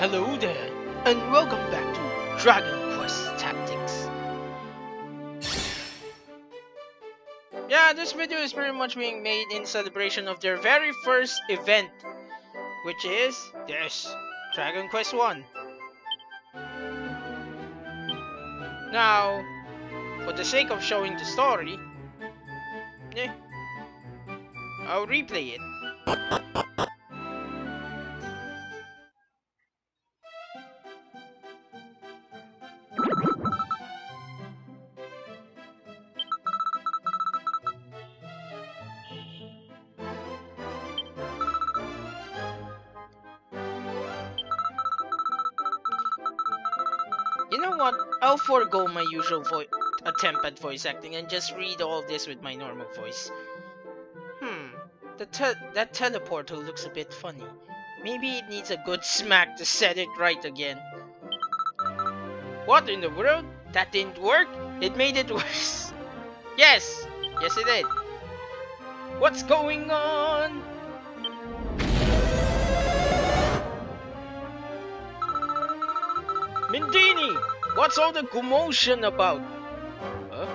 Hello there, and welcome back to Dragon Quest Tactics. Yeah, this video is pretty much being made in celebration of their very first event, which is this Dragon Quest 1. Now, for the sake of showing the story, eh, I'll replay it. Forego my usual attempt at voice acting and just read all this with my normal voice. Hmm, the te that teleporter looks a bit funny. Maybe it needs a good smack to set it right again. What in the world? That didn't work? It made it worse. Yes! Yes it did. What's going on? What's all the commotion about? Huh?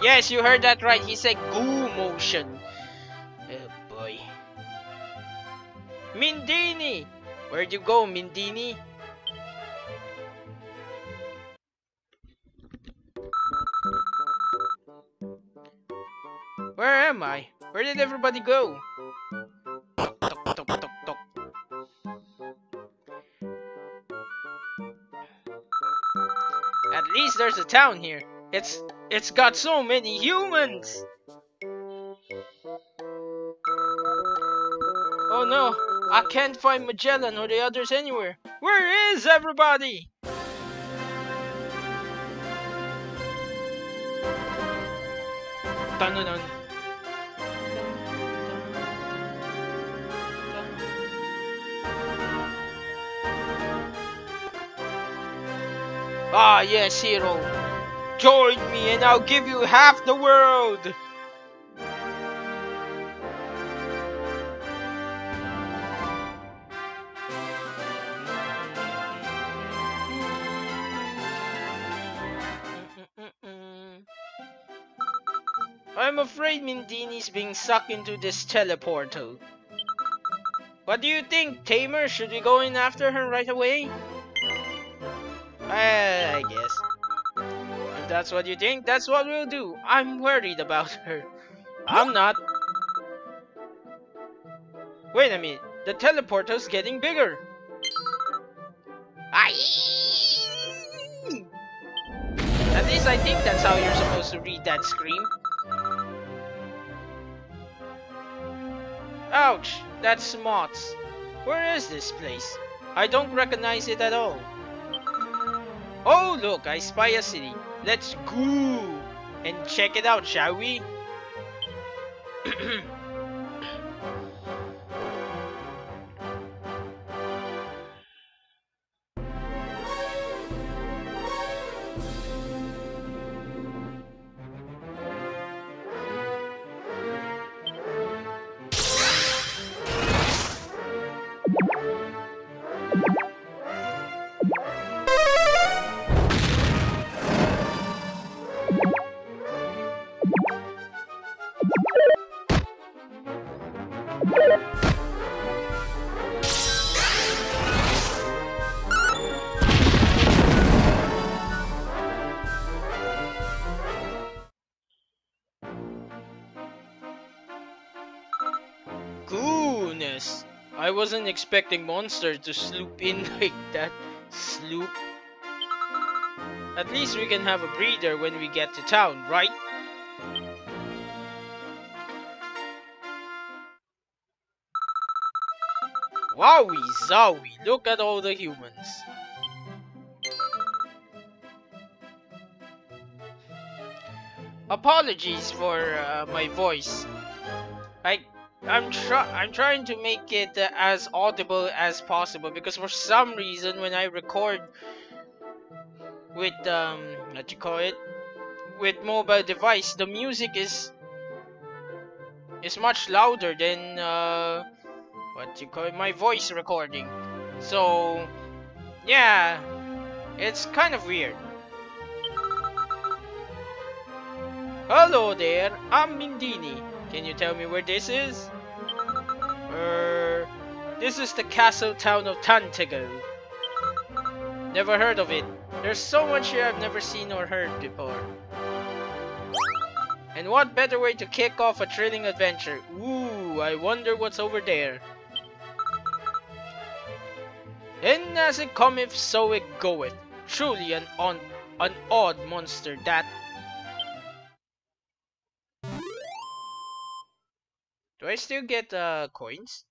Yes, you heard that right. He said goo motion. Oh eh, boy. Mindini! Where'd you go, Mindini? Where am I? Where did everybody go? Least there's a town here. It's it's got so many humans. Oh no, I can't find Magellan or the others anywhere. Where is everybody? Dun, dun, dun. Ah, yes, hero. Join me and I'll give you half the world. I'm afraid Mindini's being sucked into this teleportal. What do you think, Tamer? Should we go in after her right away? I, I guess. If that's what you think, that's what we'll do. I'm worried about her. I'm not. Wait a minute. The teleporter's getting bigger. Aye! At least I think that's how you're supposed to read that scream. Ouch! That's Mott's. Where is this place? I don't recognize it at all. Oh look, I spy a city. Let's go and check it out, shall we? wasn't expecting monsters to sloop in like that. Sloop. At least we can have a breather when we get to town, right? Wowie zowie, look at all the humans. Apologies for uh, my voice. I'm try I'm trying to make it uh, as audible as possible because for some reason when I record with um what you call it with mobile device the music is is much louder than uh what you call it my voice recording So, yeah, it's kind of weird. Hello there, I'm Mindini. Can you tell me where this is? Er, this is the castle town of Tantegel. Never heard of it. There's so much here I've never seen or heard before. And what better way to kick off a thrilling adventure? Ooh, I wonder what's over there. And as it cometh, so it goeth. Truly an, on, an odd monster that. Do I still get uh, coins?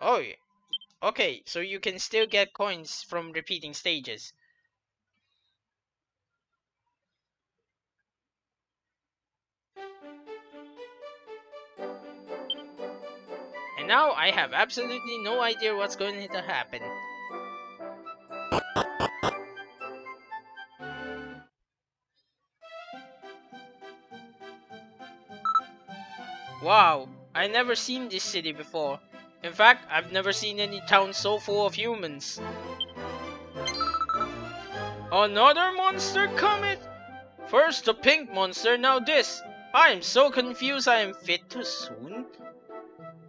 Oh, okay, so you can still get coins from repeating stages. And now I have absolutely no idea what's going to happen. Wow, I never seen this city before. In fact, I've never seen any town so full of humans. Another monster comet? First the pink monster, now this. I am so confused I am fit too soon.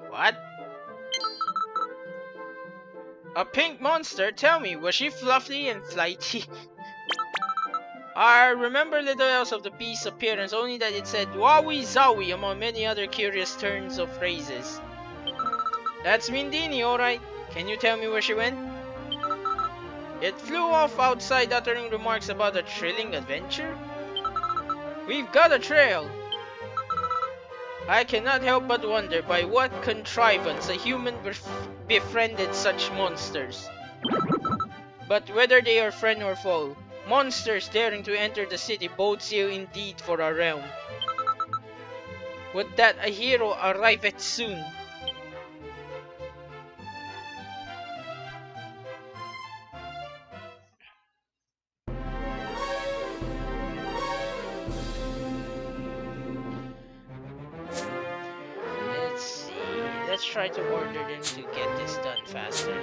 What? A pink monster? Tell me, was she fluffy and flighty? I remember little else of the beast's appearance, only that it said Wowie Zowie among many other curious turns of phrases. That's Mindini, alright. Can you tell me where she went? It flew off outside uttering remarks about a thrilling adventure? We've got a trail! I cannot help but wonder by what contrivance a human bef befriended such monsters. But whether they are friend or foe, monsters daring to enter the city bodes ill indeed for our realm. Would that a hero arriveth soon. Let's see. Let's try to order them to get this done faster.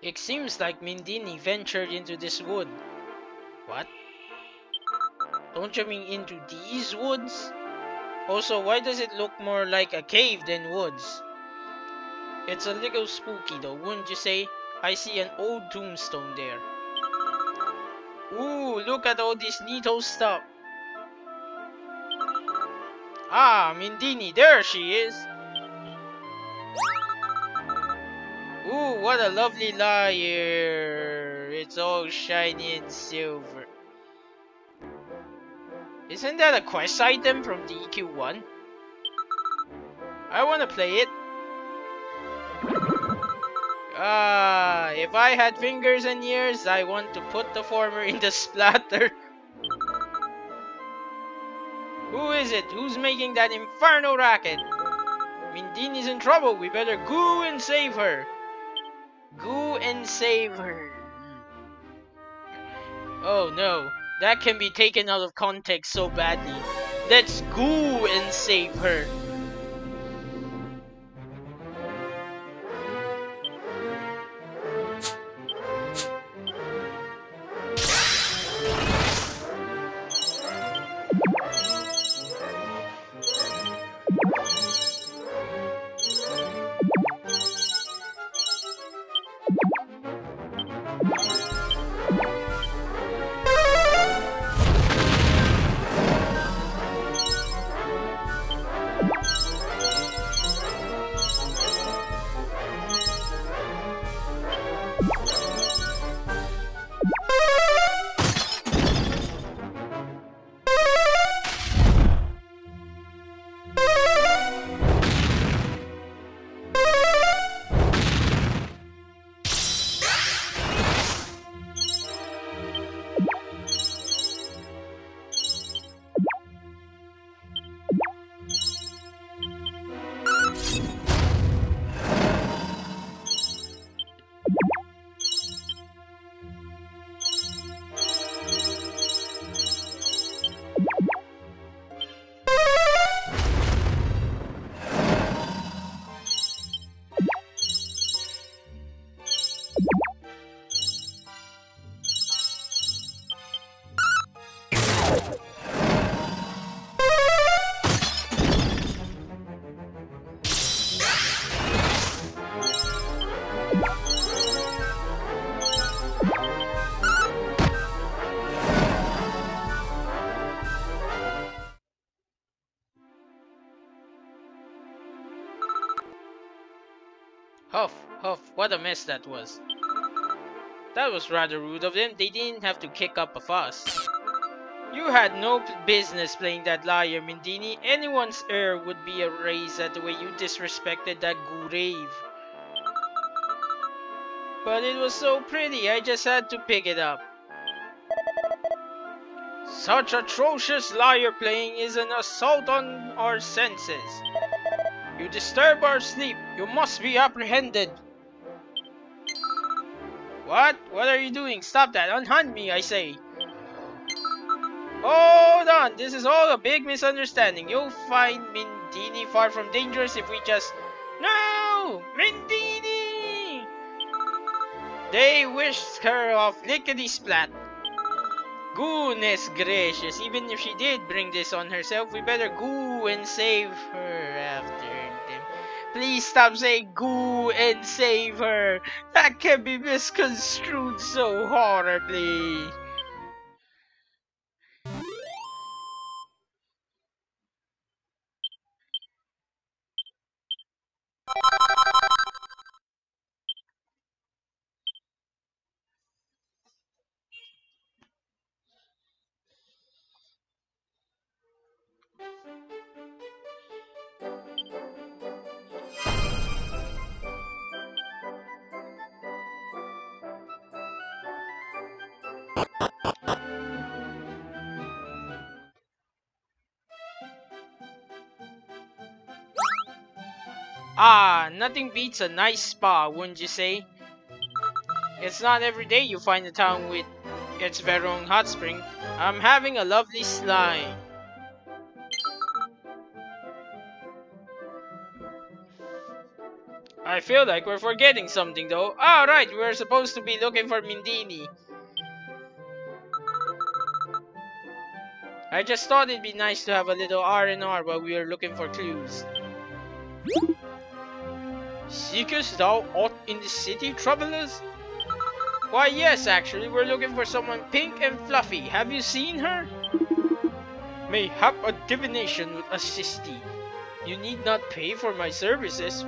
It seems like Mindini ventured into this wood. What? Don't you mean into these woods? Also, why does it look more like a cave than woods? It's a little spooky though, wouldn't you say? I see an old tombstone there. Ooh, look at all this old stuff. Ah, Mindini, there she is. Ooh, what a lovely lyre. It's all shiny and silver. Isn't that a quest item from DQ1? I wanna play it. Ah, if I had fingers and ears, I want to put the former in the splatter. Who is it? Who's making that inferno racket? Mindini's in trouble. We better go and save her. Go and save her. Oh no, that can be taken out of context so badly. Let's go and save her. Huff, huff, what a mess that was. That was rather rude of them, they didn't have to kick up a fuss. You had no business playing that lyre, Mindini. Anyone's ear would be erased at the way you disrespected that grave. But it was so pretty, I just had to pick it up. Such atrocious lyre playing is an assault on our senses. You disturb our sleep. You must be apprehended. What? What are you doing? Stop that. Unhunt me, I say. Hold on. This is all a big misunderstanding. You'll find Mindini far from dangerous if we just... No! Mindini! They whisked her off lickety-splat. Goodness gracious, even if she did bring this on herself, we better go and save her after. Please stop saying goo and save her. That can be misconstrued so horribly. Nothing beats a nice spa, wouldn't you say? It's not every day you find a town with its very own hot spring. I'm having a lovely slime. I feel like we're forgetting something though. Ah, right, we're supposed to be looking for Mindini. I just thought it'd be nice to have a little R&R while we are looking for clues. Seekest thou aught in the city, travelers? Why yes, actually, we're looking for someone pink and fluffy. Have you seen her? Mayhap a divination would assist thee. You need not pay for my services.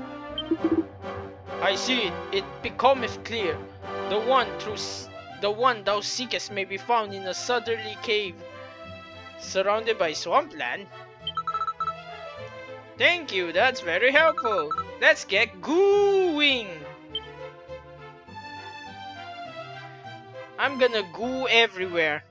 I see it, it becometh clear. The one through the one thou seekest may be found in a southerly cave surrounded by swampland. Thank you, that's very helpful. Let's get gooing! I'm gonna goo everywhere.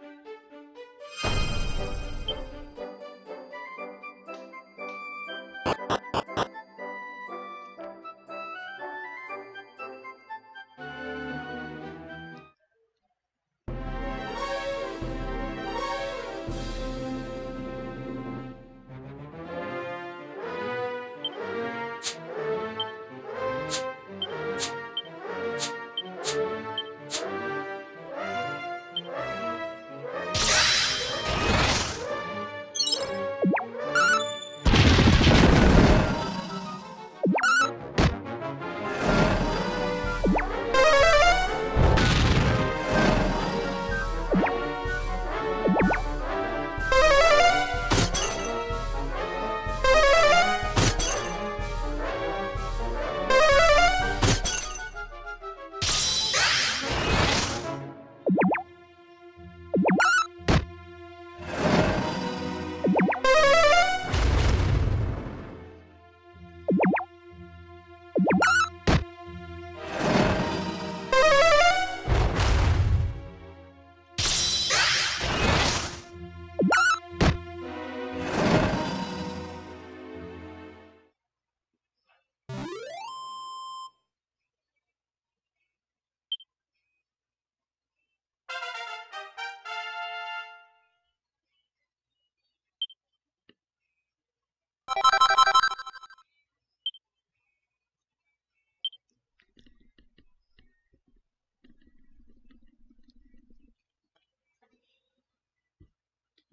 Bye.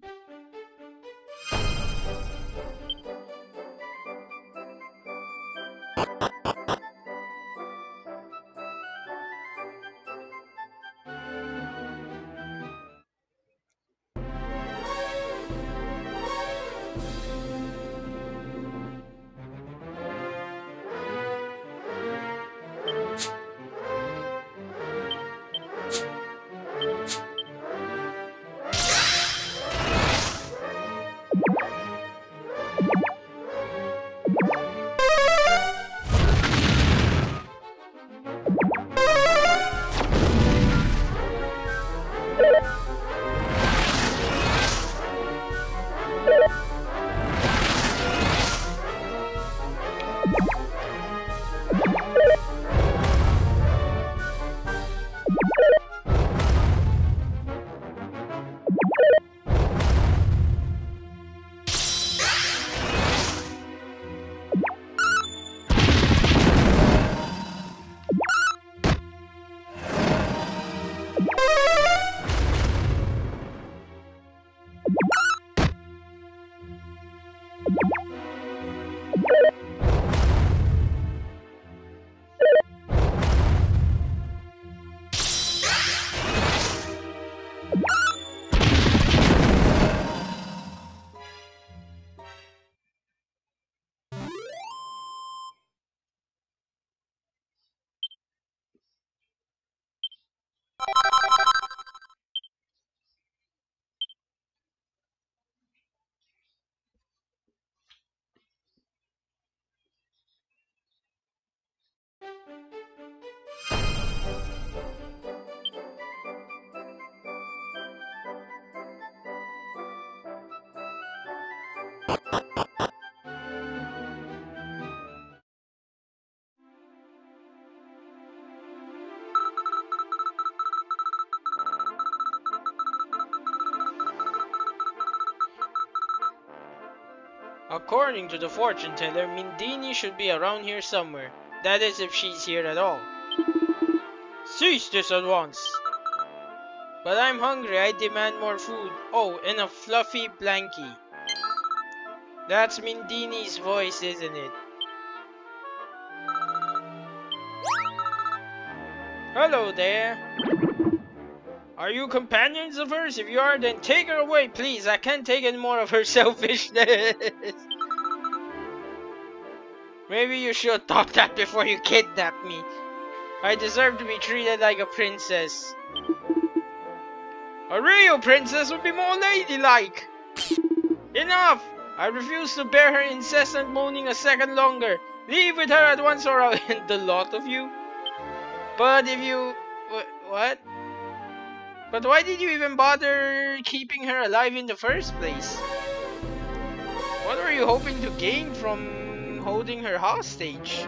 Música According to the fortune teller, Mindini should be around here somewhere. That is if she's here at all. Cease this at once! But I'm hungry, I demand more food. Oh, and a fluffy blankie. That's Mindini's voice, isn't it? Hello there. Are you companions of hers? If you are, then take her away, please. I can't take any more of her selfishness. Maybe you should stop that before you kidnap me. I deserve to be treated like a princess. A real princess would be more ladylike. Enough! I refuse to bear her incessant moaning a second longer. Leave with her at once or I'll end the lot of you. But if you... Wh what? But why did you even bother keeping her alive in the first place? What were you hoping to gain from holding her hostage?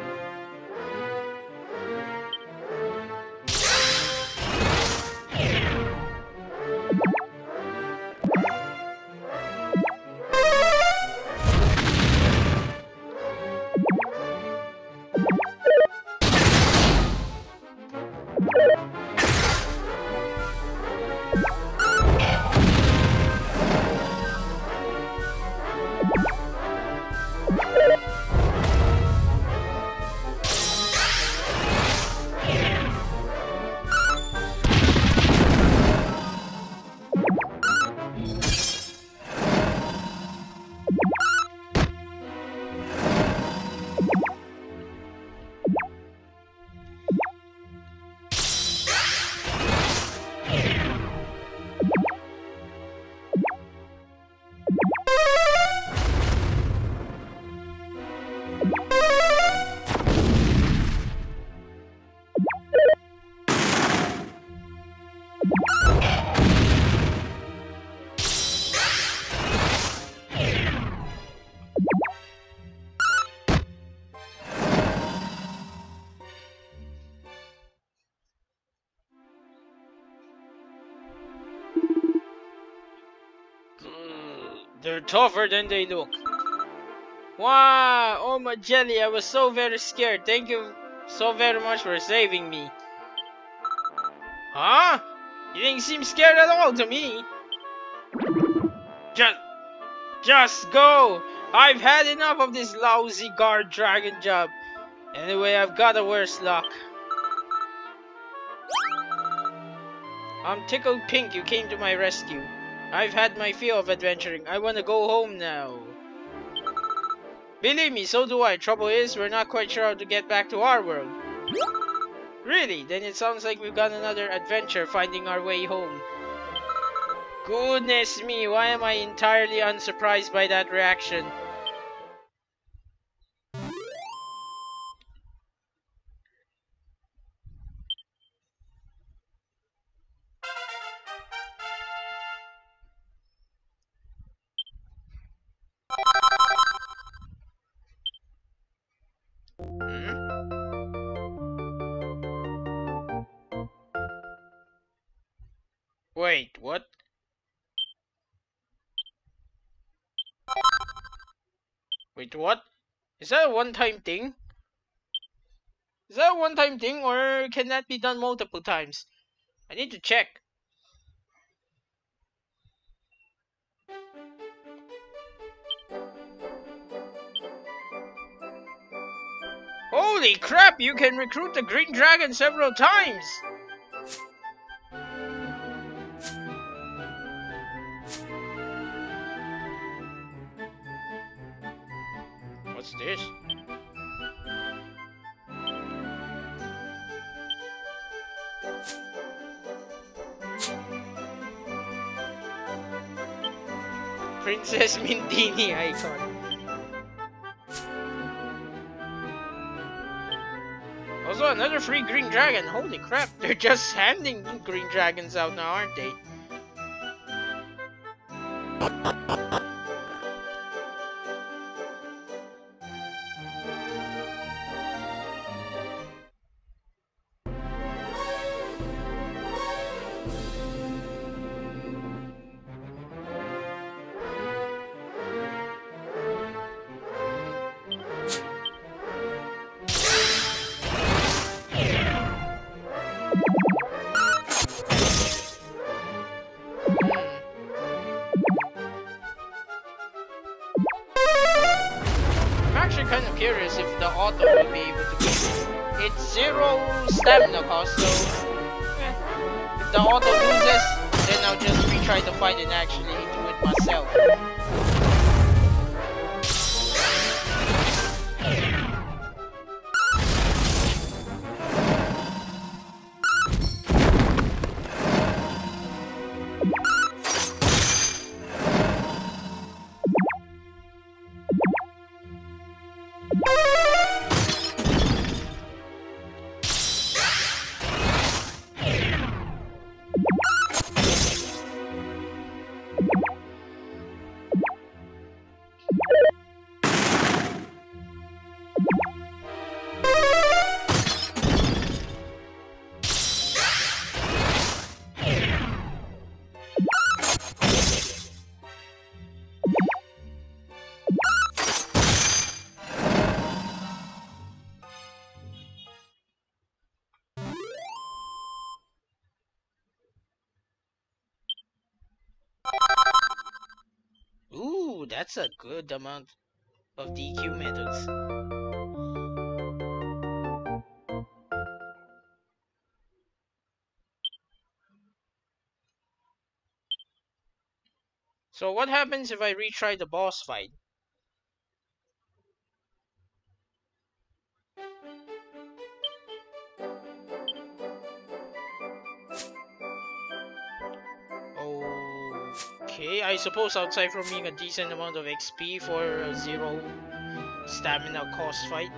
They're tougher than they look. Wow! Oh my jelly, I was so very scared. Thank you so very much for saving me. Huh? You didn't seem scared at all to me. Just... Just go! I've had enough of this lousy guard dragon job. Anyway, I've got a worse luck. I'm tickled pink you came to my rescue. I've had my fill of adventuring. I want to go home now. Believe me, so do I. Trouble is, we're not quite sure how to get back to our world. Really? Then it sounds like we've got another adventure finding our way home. Goodness me, why am I entirely unsurprised by that reaction? That a one-time thing? Is that a one-time thing or can that be done multiple times? I need to check. Holy crap, you can recruit the Green Dragon several times! Princess Mintini icon. Also, another free green dragon. Holy crap, they're just handing green dragons out now, aren't they? That's a good amount of DQ medals. So what happens if I retry the boss fight? Okay, I suppose outside from being a decent amount of XP for a zero stamina cost fight,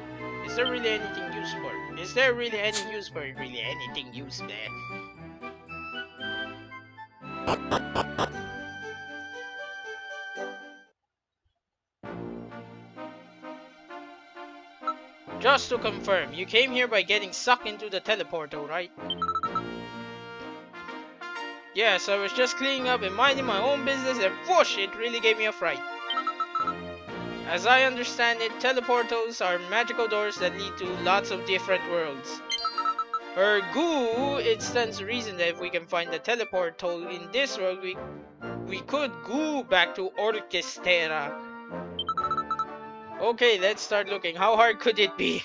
is there really anything useful? Is there really any use for really anything used there? Just to confirm, you came here by getting sucked into the teleporter, right? Yes, I was just cleaning up and minding my own business and whoosh, it really gave me a fright. As I understand it, teleportals are magical doors that lead to lots of different worlds. Ergo, it stands to reason that if we can find the teleportal in this world, we, we could goo back to Orchestera. Okay, let's start looking. How hard could it be?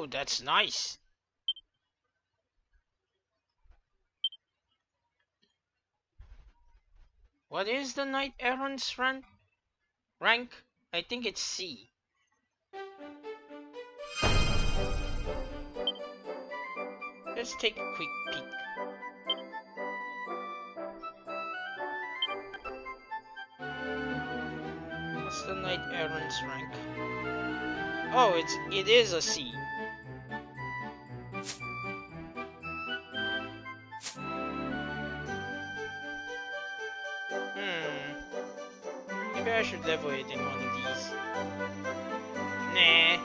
Oh, that's nice. What is the Knight Errant's rank? Rank? I think it's C. Let's take a quick peek. What's the Knight Errant's rank? Oh, it's it is a C. should level it in one of these. Nah.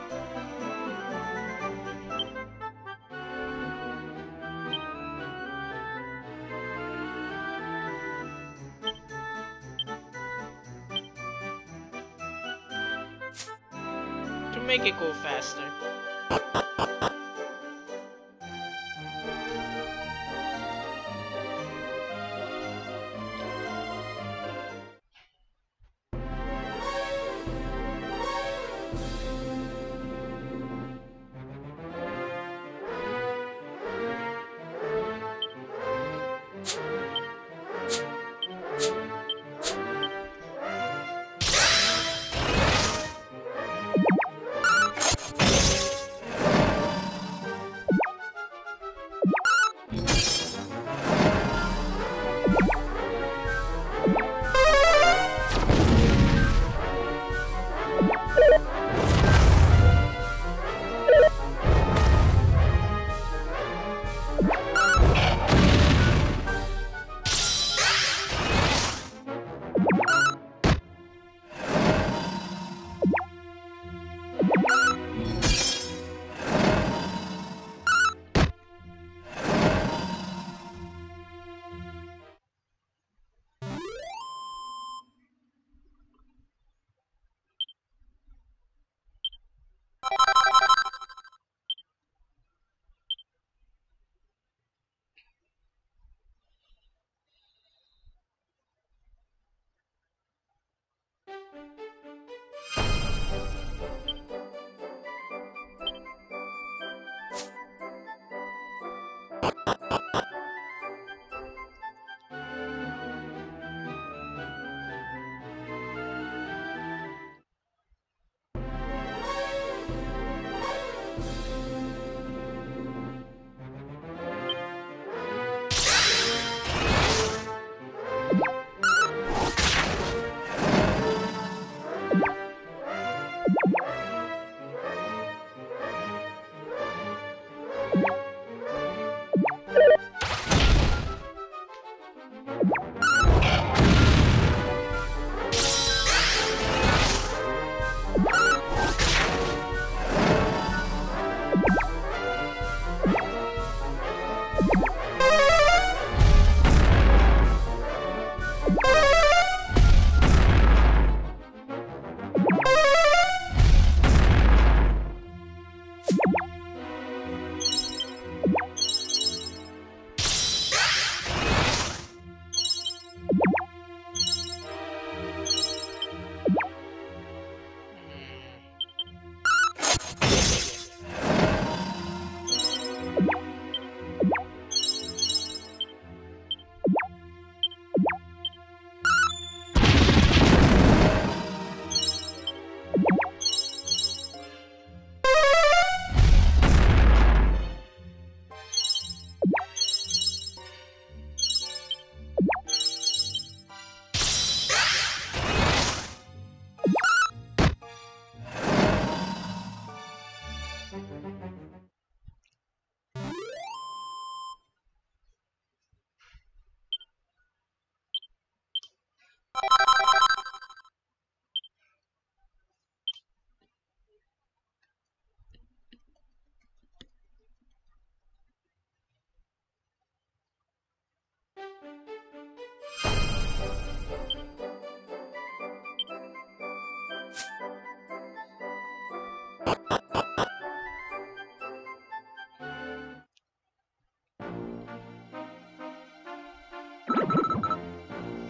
To make it go faster.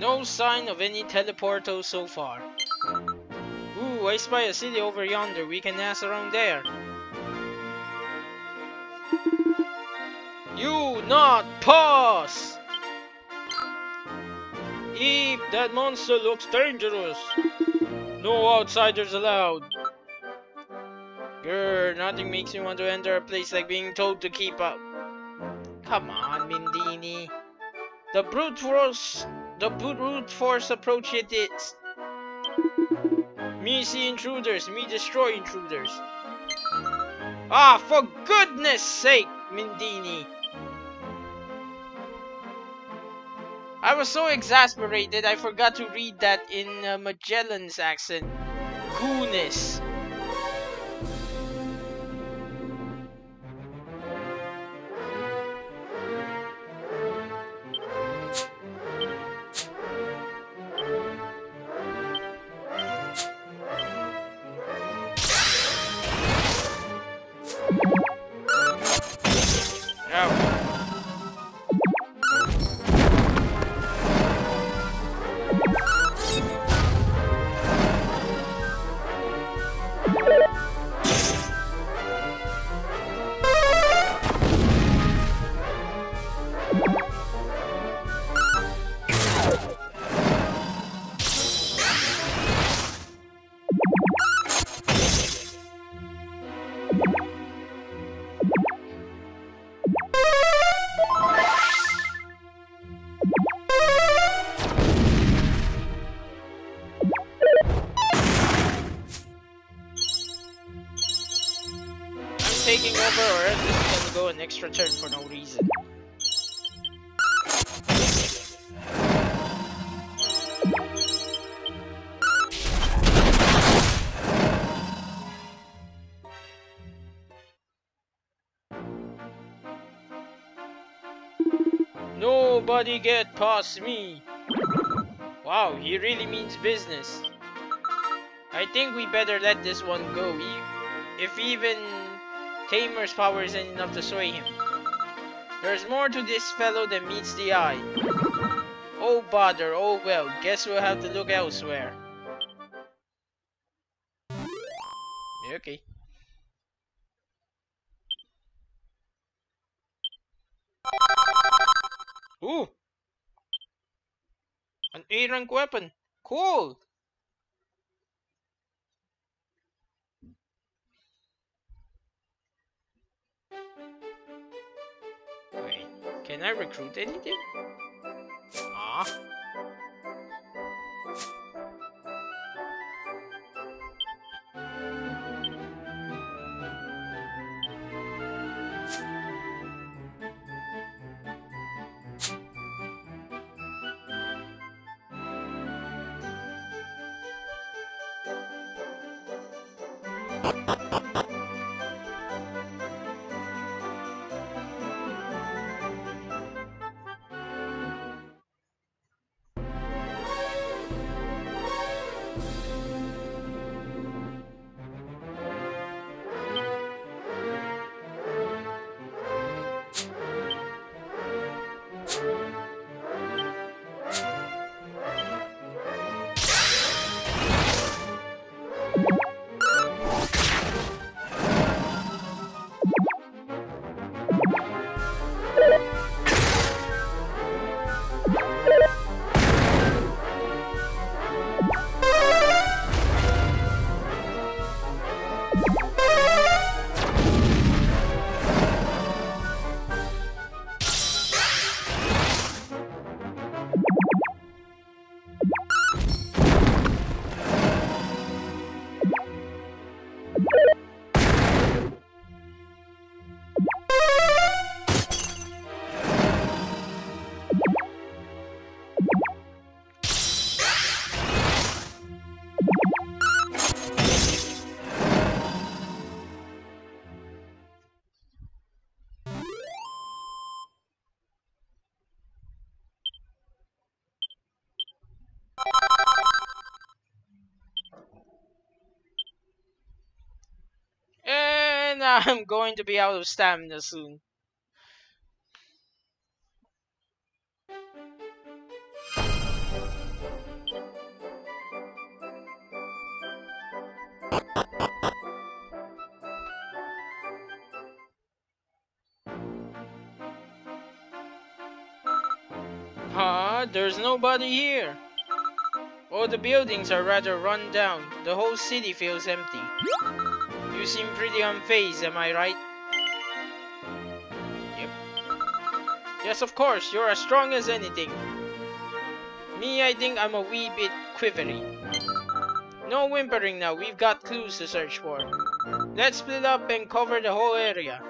No sign of any teleportals so far. Ooh, I spy a city over yonder. We can ask around there. You not pass! Eep, that monster looks dangerous. No outsiders allowed. Grr, nothing makes me want to enter a place like being told to keep up. Come on, Mindini. The brute force, the brute force approach it is. Me see intruders, me destroy intruders. Ah, for goodness sake, Mindini. I was so exasperated I forgot to read that in uh, Magellan's accent. Coolness. taking is gonna go an extra turn for no reason. Nobody get past me! Wow, he really means business. I think we better let this one go. If even Tamer's power isn't enough to sway him. There's more to this fellow than meets the eye. Oh bother, oh well, guess we'll have to look elsewhere. Okay. Ooh! An A-rank weapon! Cool! Can I recruit anything? Ah. I'm going to be out of stamina soon. Huh? There's nobody here. All the buildings are rather run down. The whole city feels empty. You seem pretty unfazed, am I right? Yep. Yes, of course, you're as strong as anything. Me, I think I'm a wee bit quivery. No whimpering now, we've got clues to search for. Let's split up and cover the whole area.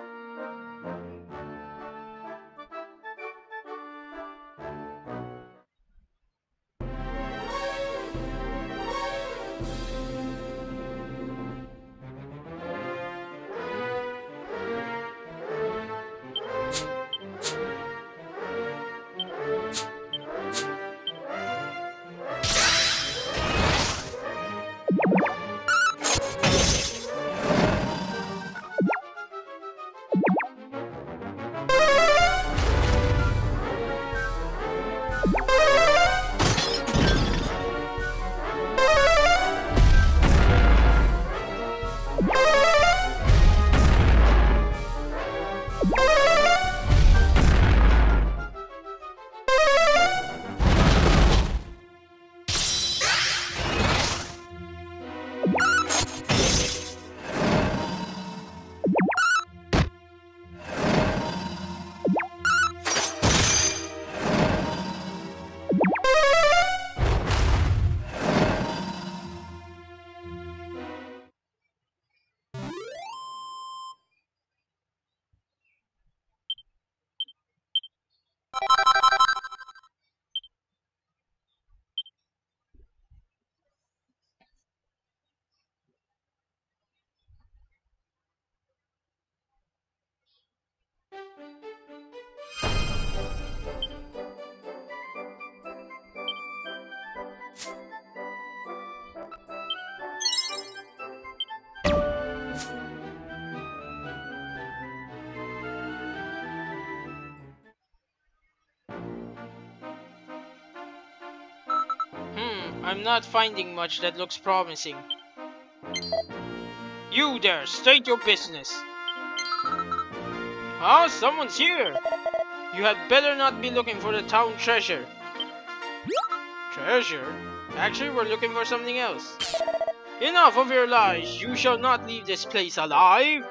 I'm not finding much that looks promising. You there, state your business. Ah, someone's here. You had better not be looking for the town treasure. Treasure? Actually, we're looking for something else. Enough of your lies! You shall not leave this place alive!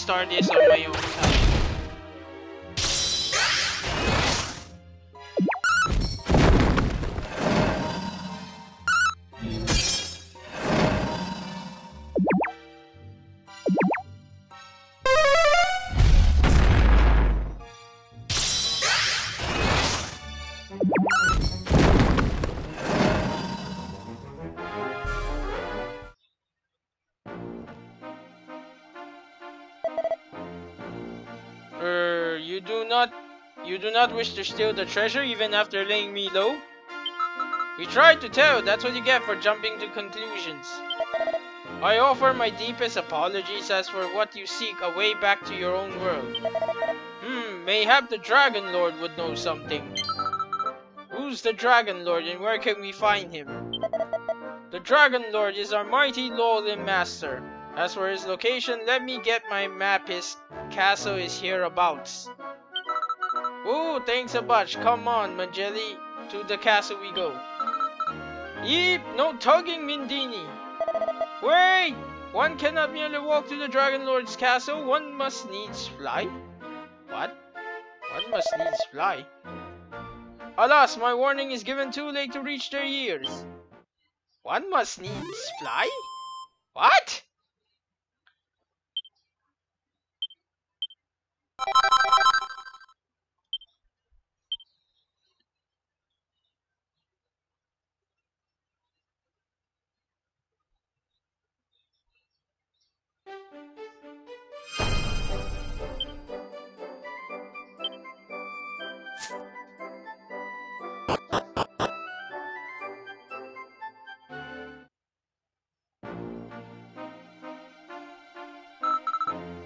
Restart this do not wish to steal the treasure even after laying me low? We tried to tell, that's what you get for jumping to conclusions. I offer my deepest apologies as for what you seek a way back to your own world. Hmm, mayhap the Dragon Lord would know something. Who's the Dragon Lord and where can we find him? The Dragon Lord is our mighty Lowland Master. As for his location, let me get my map. His castle is hereabouts. Oh, thanks a bunch. Come on, Manjelly. To the castle we go. Yeep, no tugging, Mindini. Wait! One cannot merely walk to the Dragon Lord's castle, one must needs fly. What? One must needs fly? Alas, my warning is given too late to reach their ears. One must needs fly? What?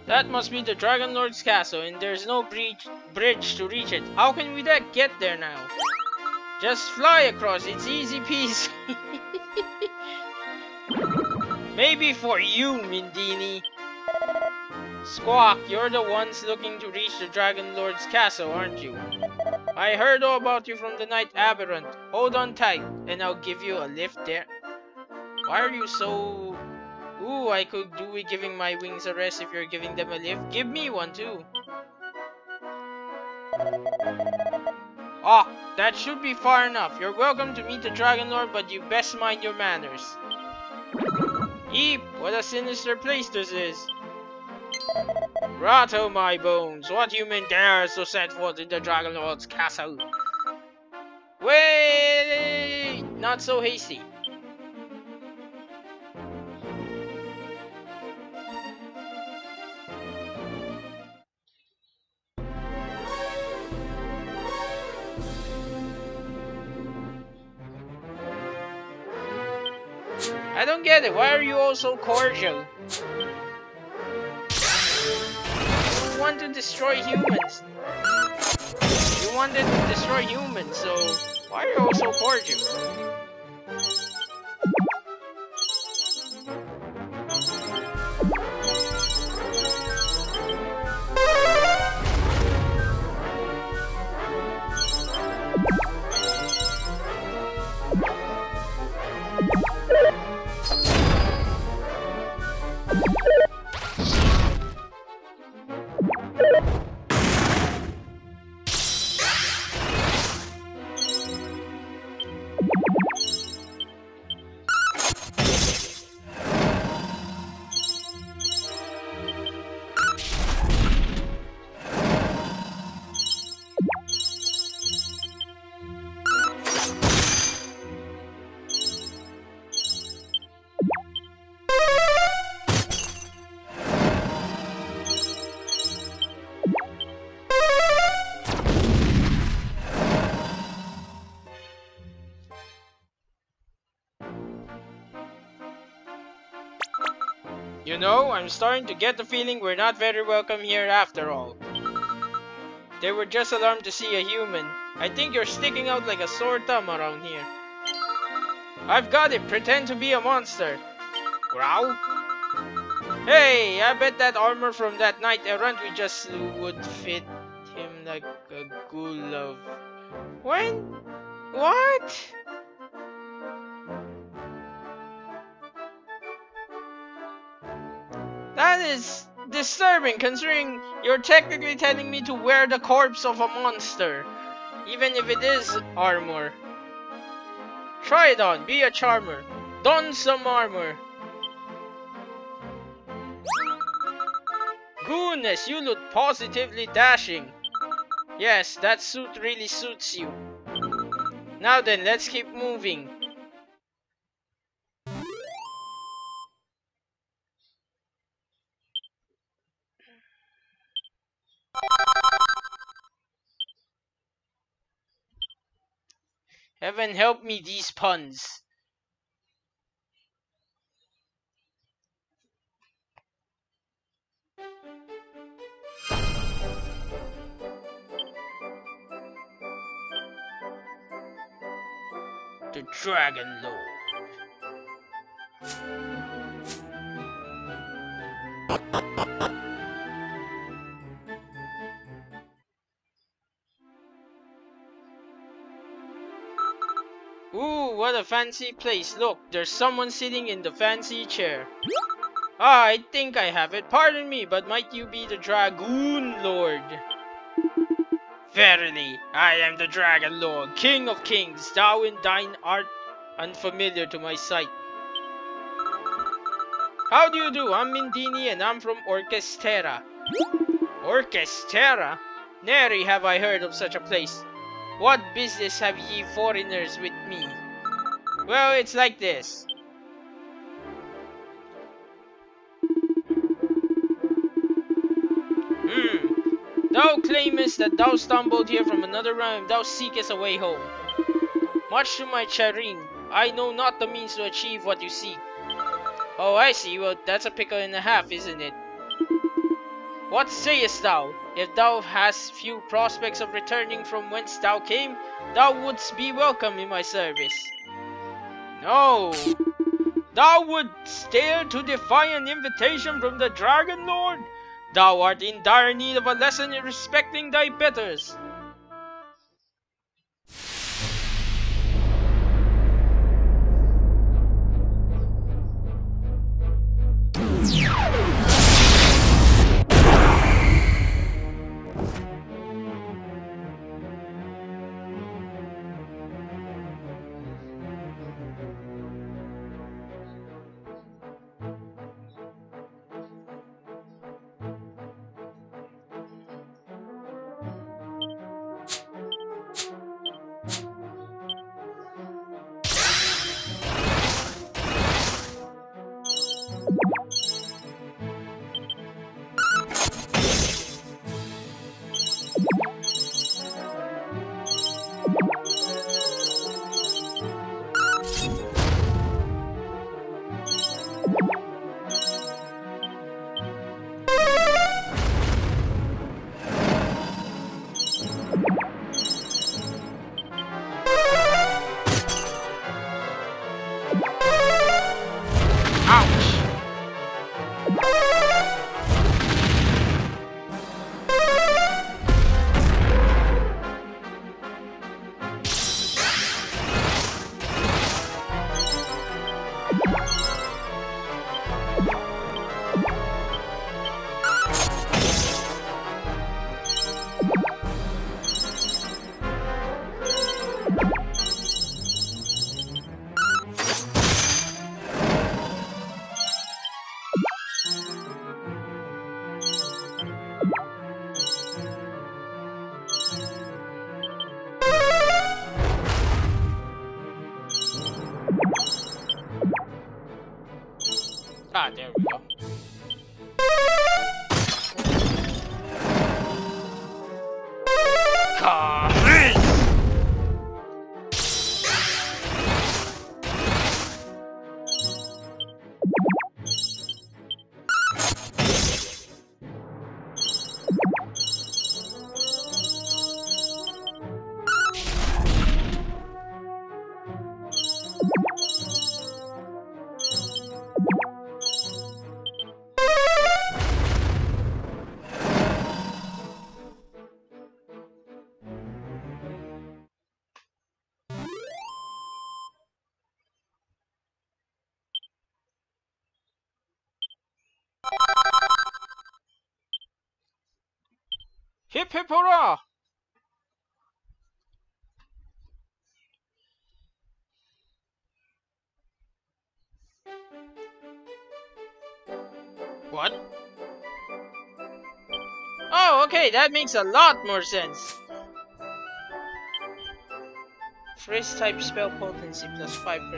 That must be the Dragon Lord's castle, and there's no bridge, bridge to reach it. How can we get there now? Just fly across, it's easy peasy. Maybe for you, Mindini. Squawk, you're the ones looking to reach the Dragon Lord's castle, aren't you? I heard all about you from the Knight Aberrant. Hold on tight, and I'll give you a lift there. Why are you so Ooh, I could do with giving my wings a rest if you're giving them a lift. Give me one too. Ah, that should be far enough. You're welcome to meet the Dragon Lord, but you best mind your manners. Eep, what a sinister place this is. Rattle oh, my bones, what human dares to set foot in the Dragon Lord's castle? Wait, not so hasty. Why are you all so cordial? You want to destroy humans. You wanted to destroy humans, so why are you all so cordial? Know, I'm starting to get the feeling we're not very welcome here after all. They were just alarmed to see a human. I think you're sticking out like a sore thumb around here. I've got it! Pretend to be a monster! Growl? Hey, I bet that armor from that knight errant we just would fit him like a glove. When? What? Is disturbing considering you're technically telling me to wear the corpse of a monster. Even if it is armor. Try it on, be a charmer. Don some armor. Goodness, you look positively dashing. Yes, that suit really suits you. Now then, let's keep moving. Help me these puns. The Dragon Lord. a fancy place. Look, there's someone sitting in the fancy chair. Ah, I think I have it. Pardon me, but might you be the Dragoon Lord? Verily, I am the Dragon Lord, King of Kings. Thou and thine art unfamiliar to my sight. How do you do? I'm Mindini and I'm from Orchestera. Orchestera? Nary have I heard of such a place. What business have ye foreigners with me? Well, it's like this. Hmm. Thou claimest that thou stumbled here from another realm, thou seekest a way home. Much to my chagrin, I know not the means to achieve what you seek. Oh, I see. Well, that's a pickle and a half, isn't it? What sayest thou? If thou hast few prospects of returning from whence thou came, thou wouldst be welcome in my service. No! Thou wouldst dare to defy an invitation from the Dragon Lord? Thou art in dire need of a lesson in respecting thy betters. Hip hurrah! What? Oh, okay, that makes a lot more sense. Phrase type spell potency plus 5%.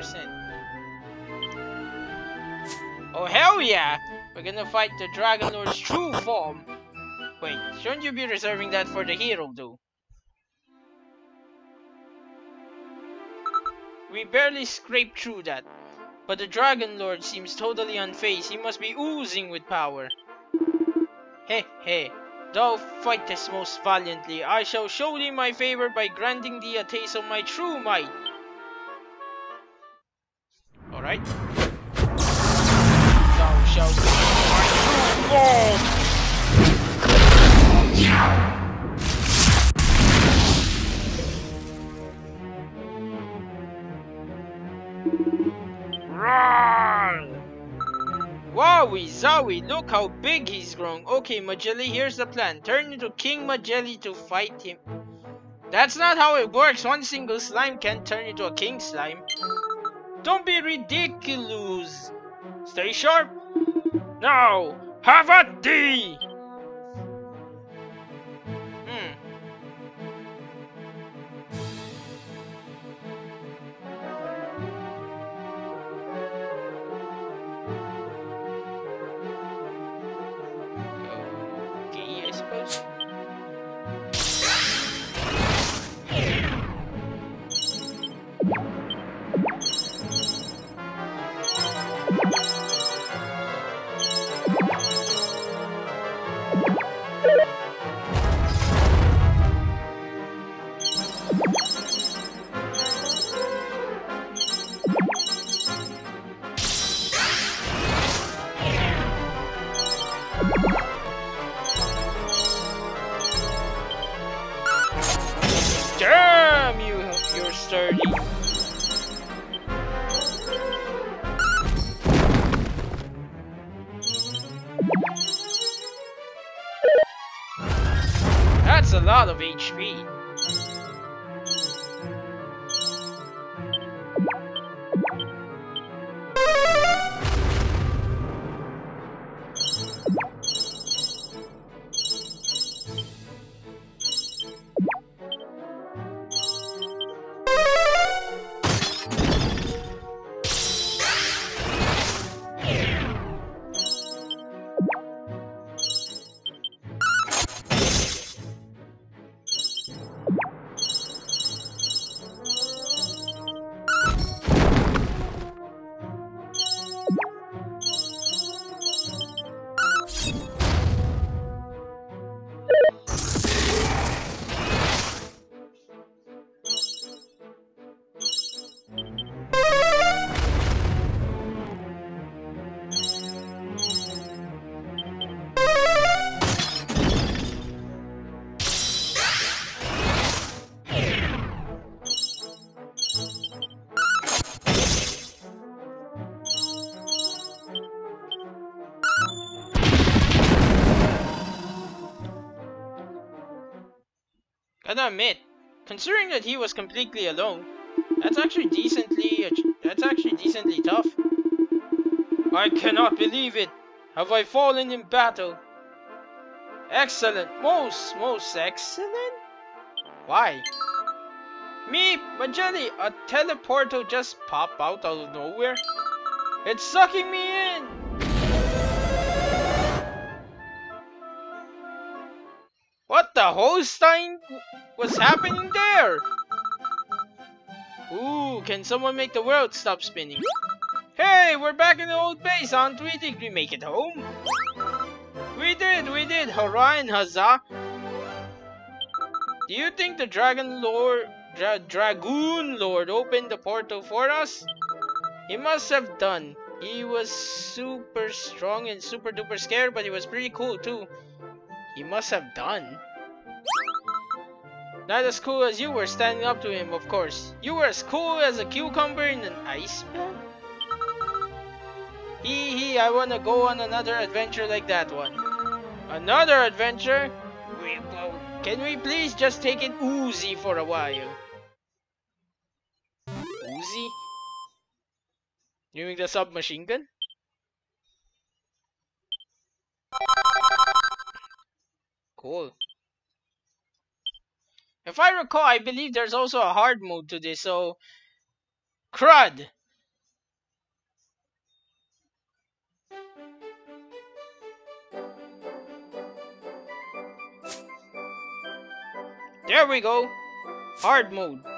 Oh, hell yeah! We're gonna fight the Dragon Lord's true form. Wait, shouldn't you be reserving that for the hero, though? We barely scraped through that. But the Dragon Lord seems totally unfazed. He must be oozing with power. Heh heh. Thou fightest most valiantly. I shall show thee my favor by granting thee a taste of my true might. Alright. Thou shalt be my true Wow, Zowie, look how big he's grown. Okay, Magelli, here's the plan. Turn into King Magelli to fight him. That's not how it works. One single slime can turn into a king slime. Don't be ridiculous. Stay sharp. Now, have a. Gotta admit, considering that he was completely alone, that's actually decently, that's actually decently tough. I cannot believe it. Have I fallen in battle? Excellent, most, most excellent. Why? Me, Majelly, a teleportal just pop out of nowhere. It's sucking me in. Holstein What's happening there? Ooh, can someone make the world stop spinning? Hey, we're back in the old base, aren't we? Did we make it home? We did, we did. Hurrah and huzzah. Do you think the Dragon Lord, Dra Dragoon Lord opened the portal for us? He must have done. He was super strong and super duper scared, but he was pretty cool too. He must have done. Not as cool as you were standing up to him, of course. You were as cool as a cucumber in an ice bath? Hee hee, I wanna go on another adventure like that one. Another adventure? Can we please just take it oozy for a while? Oozy? You mean the submachine gun? Cool. If I recall, I believe there's also a hard mode to this, so... Crud! There we go! Hard mode.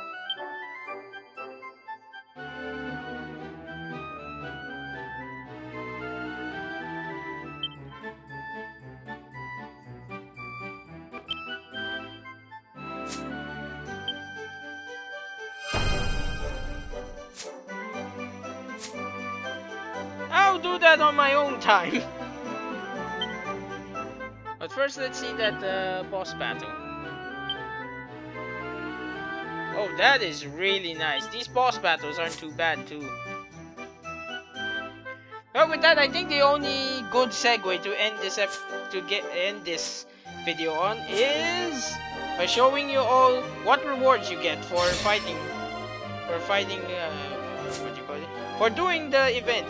That on my own time. but first, let's see that uh, boss battle. Oh, that is really nice. These boss battles aren't too bad, too. But with that, I think the only good segue to end this to get end this video on is by showing you all what rewards you get for fighting, for fighting, uh, what do you call it, for doing the event.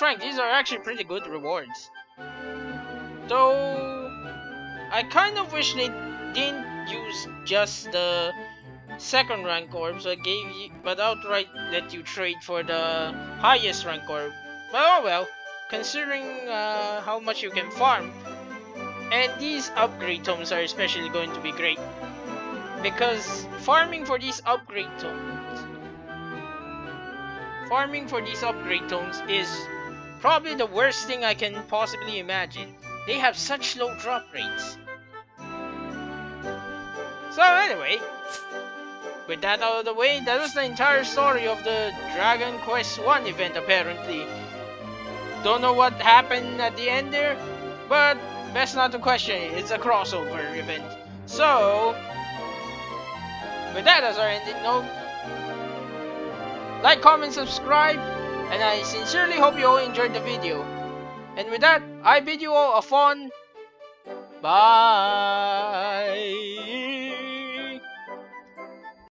Frank, these are actually pretty good rewards. Though, I kind of wish they didn't use just the second rank orb, so gave you, but outright let you trade for the highest rank orb. But oh well, considering uh, how much you can farm, and these upgrade tomes are especially going to be great. Because farming for these upgrade tomes farming for these upgrade tomes is probably the worst thing I can possibly imagine. They have such low drop rates. So anyway, with that out of the way, that was the entire story of the Dragon Quest 1 event apparently. Don't know what happened at the end there, but best not to question it, it's a crossover event. So, with that as our ending note, like, comment, subscribe, and I sincerely hope you all enjoyed the video. And with that, I bid you all a fond bye.